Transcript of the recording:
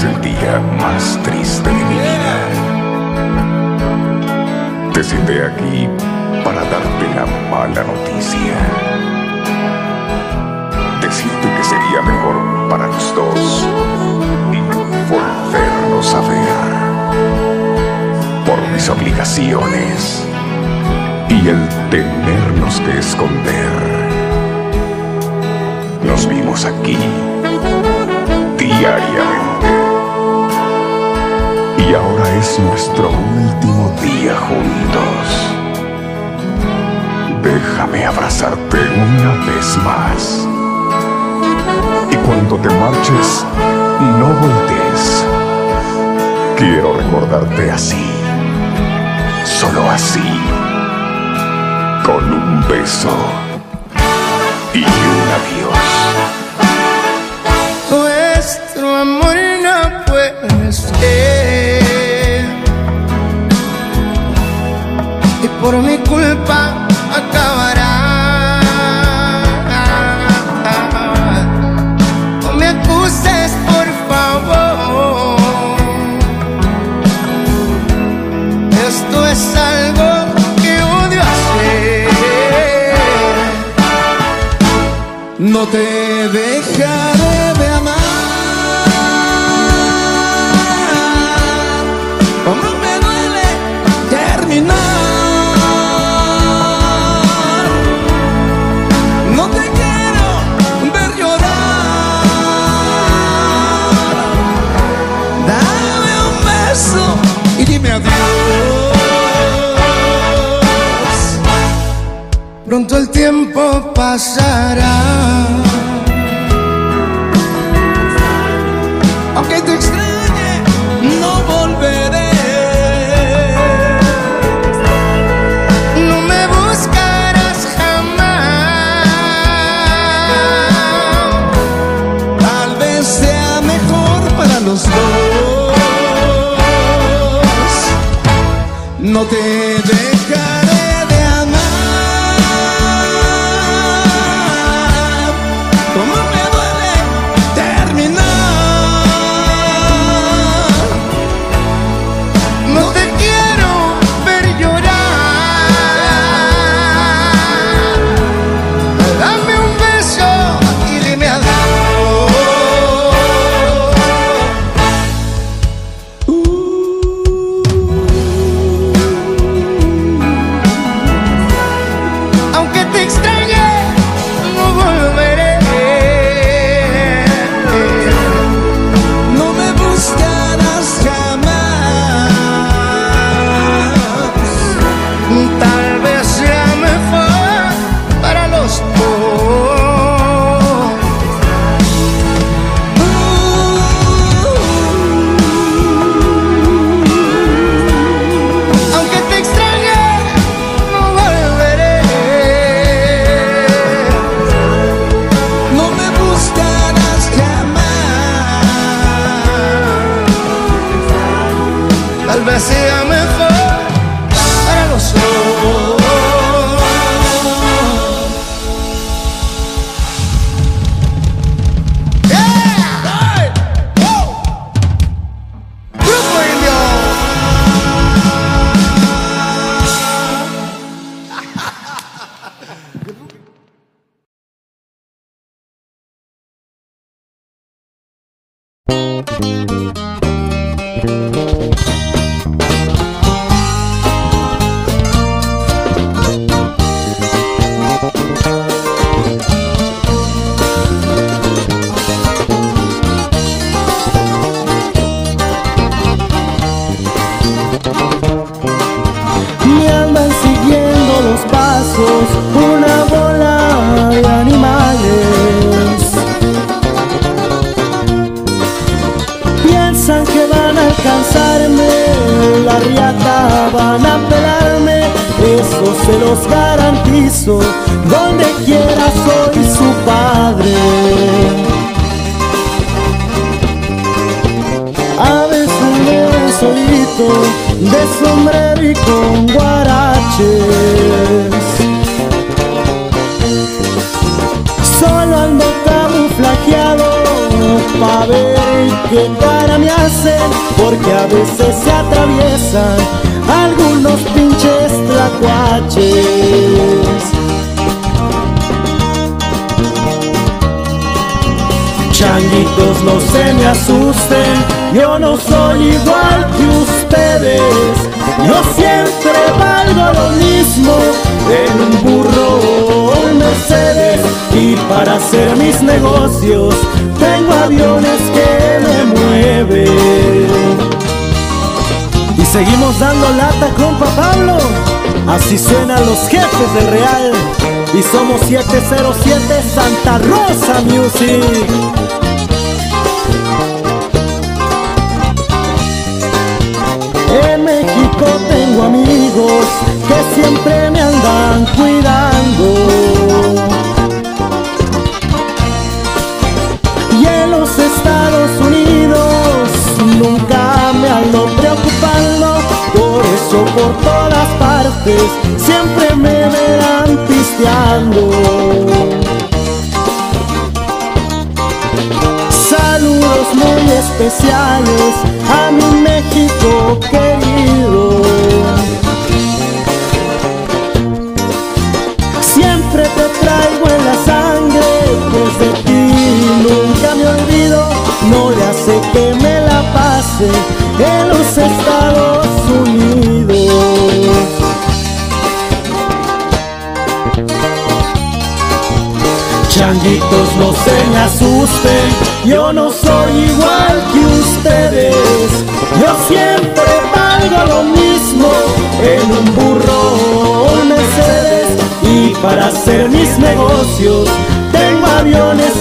es el día más triste de mi vida. Te cité aquí para darte la mala noticia. Decirte que sería mejor para los dos volvernos a ver por mis obligaciones y el tenernos que esconder. Nos vimos aquí diariamente. Y ahora es nuestro último día juntos. Déjame abrazarte una vez más. Y cuando te marches, no voltees. Quiero recordarte así, solo así, con un beso culpa acaba. Pronto el tiempo pasará. Aunque te extrañe, no volveré. No me buscarás jamás. Tal vez sea mejor para los dos. No te dejaré van a pelarme, eso se los garantizo, donde quiera soy su padre. A veces me solito, de sombrero y con guaraches. Cara me hacen, porque a veces se atraviesan algunos pinches tlacuaches. Changuitos, no se me asusten, yo no soy igual que ustedes. Yo siempre valgo lo mismo en un burro o un Mercedes. Y para hacer mis negocios, tengo aviones seguimos dando lata, compa Pablo. Así suenan los jefes del Real. Y somos 707 Santa Rosa Music. En México tengo amigos que siempre me andan cuidando. Y en los Estados Por todas partes siempre me verán pisteando. Saludos muy especiales a mi México querido. Siempre te traigo en la sangre, pues de ti nunca me olvido. No le hace que me la pase Changuitos, no se me asusten, yo no soy igual que ustedes. Yo siempre valgo lo mismo en un burro Mercedes. Y para hacer mis negocios, tengo aviones